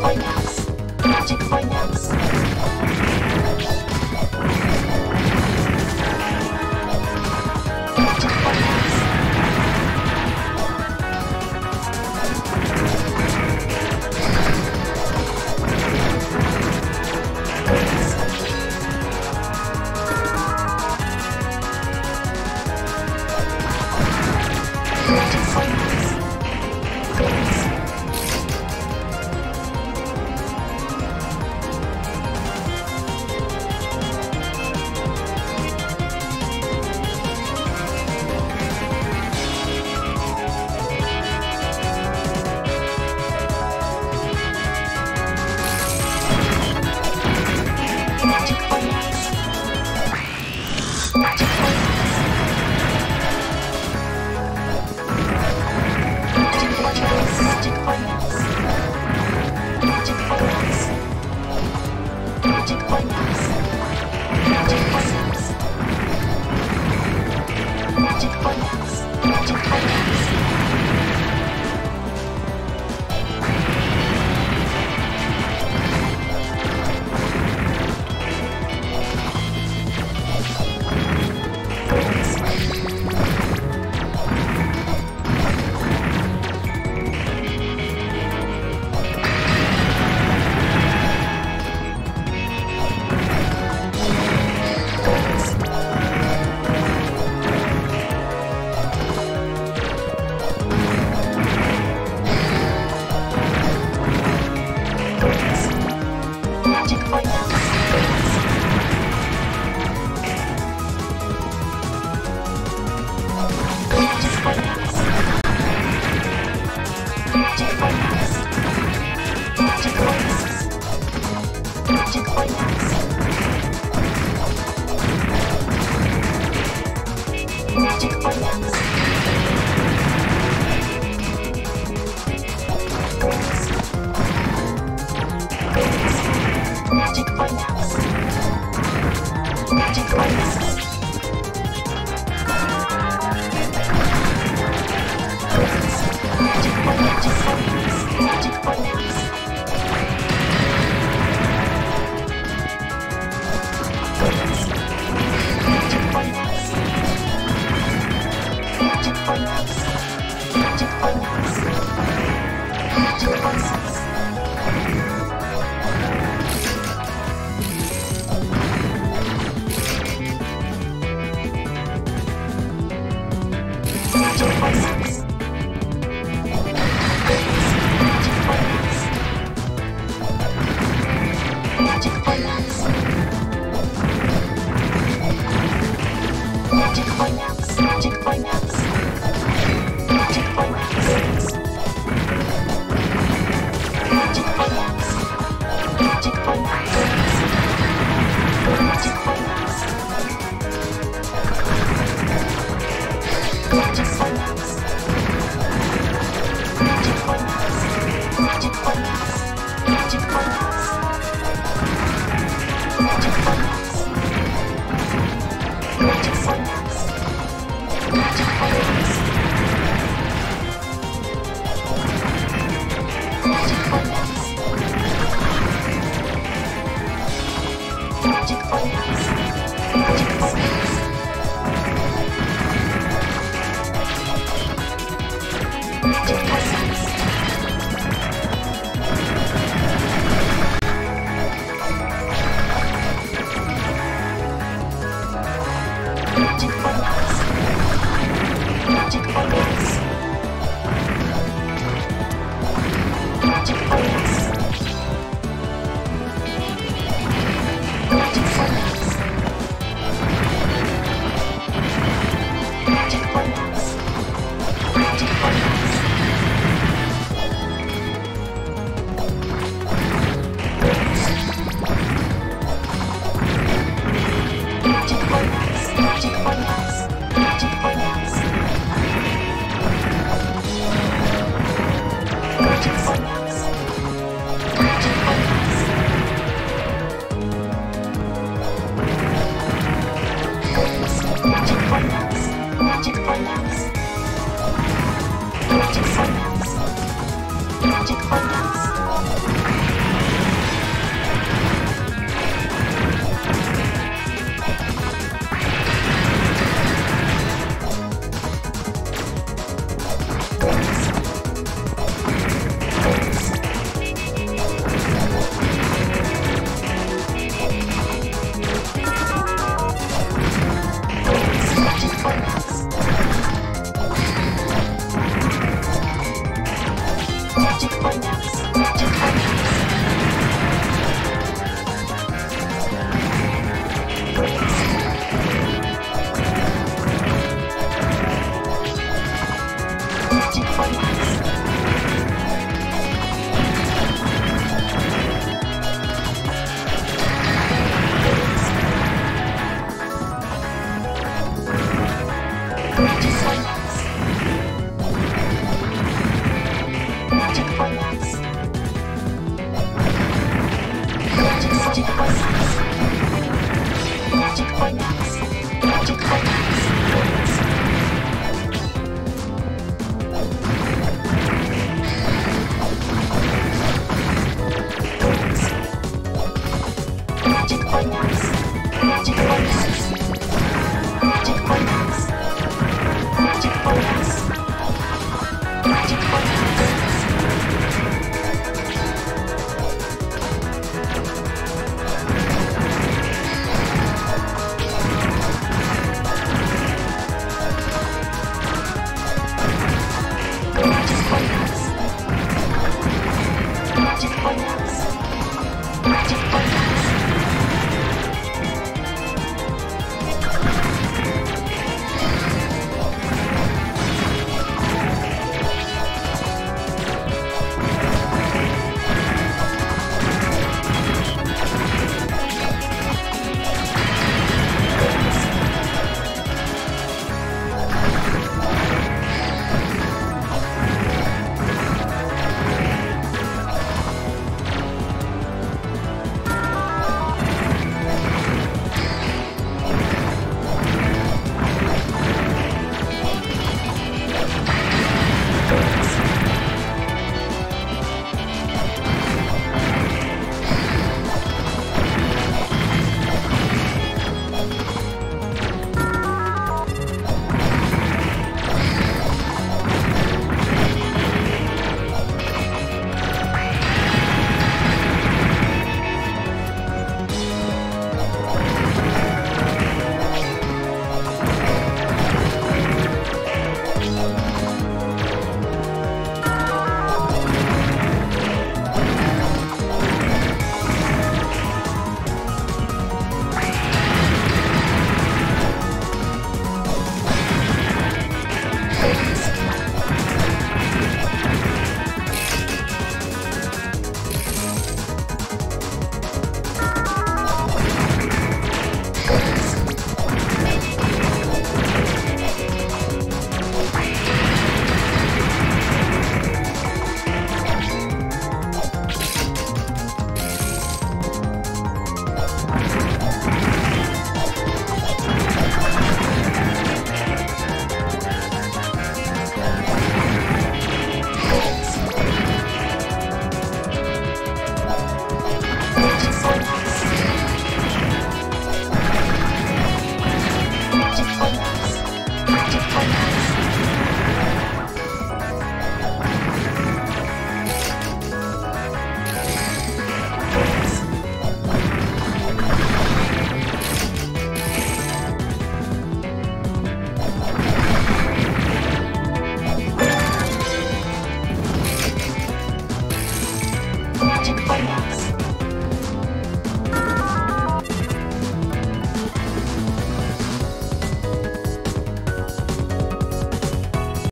Coin. The magic coin house.